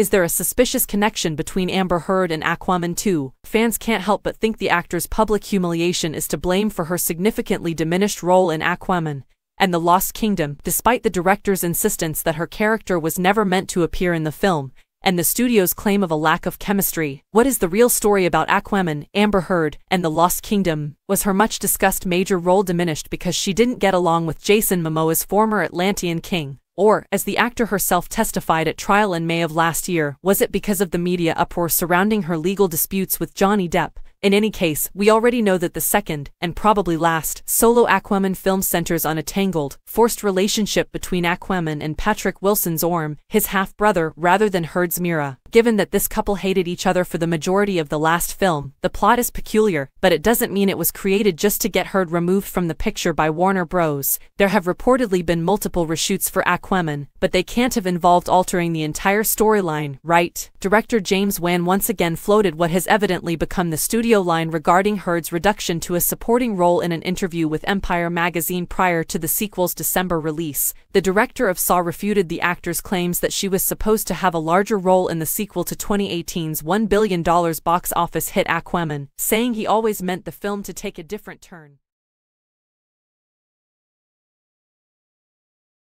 Is there a suspicious connection between Amber Heard and Aquaman 2? Fans can't help but think the actor's public humiliation is to blame for her significantly diminished role in Aquaman and the Lost Kingdom, despite the director's insistence that her character was never meant to appear in the film, and the studio's claim of a lack of chemistry. What is the real story about Aquaman, Amber Heard, and the Lost Kingdom? Was her much discussed major role diminished because she didn't get along with Jason Momoa's former Atlantean king? Or, as the actor herself testified at trial in May of last year, was it because of the media uproar surrounding her legal disputes with Johnny Depp? In any case, we already know that the second, and probably last, solo Aquaman film centers on a tangled, forced relationship between Aquaman and Patrick Wilson's Orm, his half-brother, rather than Heard's Mera. Given that this couple hated each other for the majority of the last film, the plot is peculiar, but it doesn't mean it was created just to get Heard removed from the picture by Warner Bros. There have reportedly been multiple reshoots for Aquaman, but they can't have involved altering the entire storyline, right? Director James Wan once again floated what has evidently become the studio line regarding Heard's reduction to a supporting role in an interview with Empire magazine prior to the sequel's December release. The director of Saw refuted the actor's claims that she was supposed to have a larger role in the sequel to 2018's $1 billion box office hit Aquaman, saying he always meant the film to take a different turn.